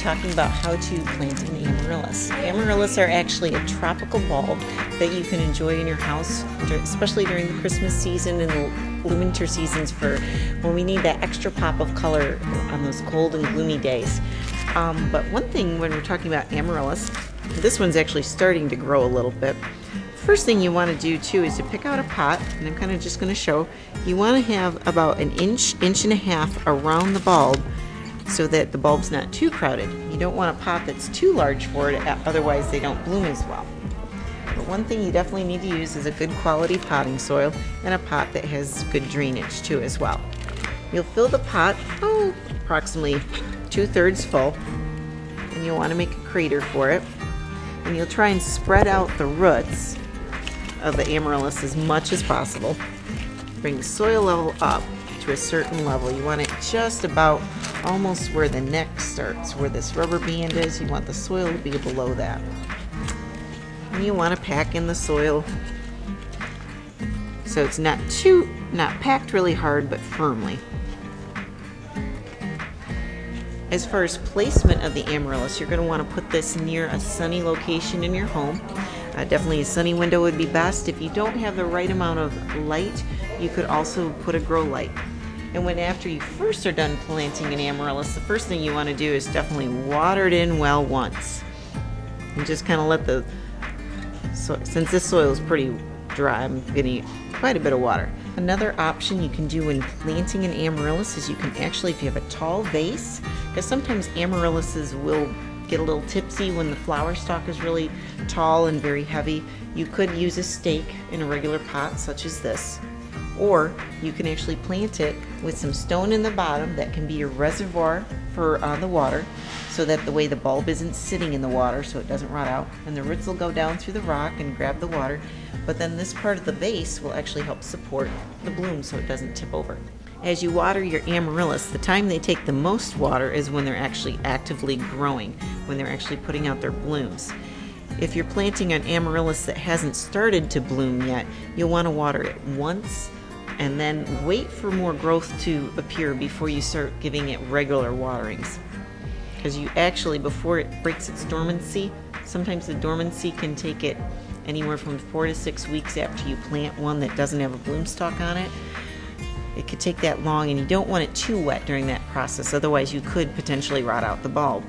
talking about how to plant an amaryllis. Amaryllis are actually a tropical bulb that you can enjoy in your house, especially during the Christmas season and the winter seasons for when we need that extra pop of color on those cold and gloomy days. Um, but one thing when we're talking about amaryllis, this one's actually starting to grow a little bit. First thing you want to do too is to pick out a pot, and I'm kind of just going to show. You want to have about an inch, inch and a half around the bulb so that the bulb's not too crowded. You don't want a pot that's too large for it, otherwise they don't bloom as well. But one thing you definitely need to use is a good quality potting soil and a pot that has good drainage too as well. You'll fill the pot, oh, approximately two-thirds full, and you'll want to make a crater for it. And you'll try and spread out the roots of the amaryllis as much as possible. Bring the soil level up to a certain level. You want it just about almost where the neck starts, where this rubber band is. You want the soil to be below that. And you want to pack in the soil so it's not too, not packed really hard, but firmly. As far as placement of the amaryllis, you're going to want to put this near a sunny location in your home. Uh, definitely a sunny window would be best. If you don't have the right amount of light, you could also put a grow light. And when after you first are done planting an amaryllis, the first thing you want to do is definitely water it in well once. And just kind of let the, so, since this soil is pretty dry, I'm getting quite a bit of water. Another option you can do when planting an amaryllis is you can actually, if you have a tall vase, because sometimes amaryllises will get a little tipsy when the flower stalk is really tall and very heavy, you could use a stake in a regular pot such as this or you can actually plant it with some stone in the bottom that can be your reservoir for uh, the water so that the way the bulb isn't sitting in the water so it doesn't rot out and the roots will go down through the rock and grab the water but then this part of the base will actually help support the bloom so it doesn't tip over. As you water your amaryllis, the time they take the most water is when they're actually actively growing, when they're actually putting out their blooms. If you're planting an amaryllis that hasn't started to bloom yet, you'll want to water it once and then wait for more growth to appear before you start giving it regular waterings. Because you actually, before it breaks its dormancy, sometimes the dormancy can take it anywhere from four to six weeks after you plant one that doesn't have a bloom stalk on it. It could take that long, and you don't want it too wet during that process, otherwise, you could potentially rot out the bulb.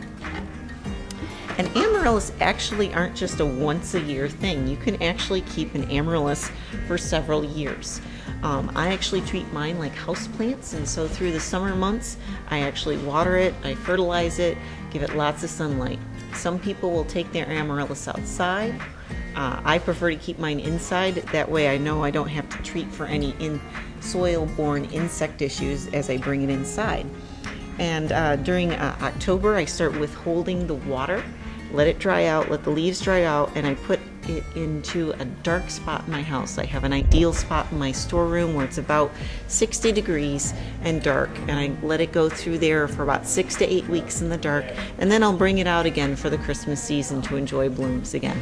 And amaryllis actually aren't just a once a year thing. You can actually keep an amaryllis for several years. Um, I actually treat mine like houseplants, and so through the summer months, I actually water it, I fertilize it, give it lots of sunlight. Some people will take their amaryllis outside. Uh, I prefer to keep mine inside. That way, I know I don't have to treat for any in soil-borne insect issues as I bring it inside. And uh, during uh, October, I start withholding the water, let it dry out, let the leaves dry out, and I put it into a dark spot in my house. I have an ideal spot in my storeroom where it's about 60 degrees and dark, and I let it go through there for about six to eight weeks in the dark, and then I'll bring it out again for the Christmas season to enjoy blooms again.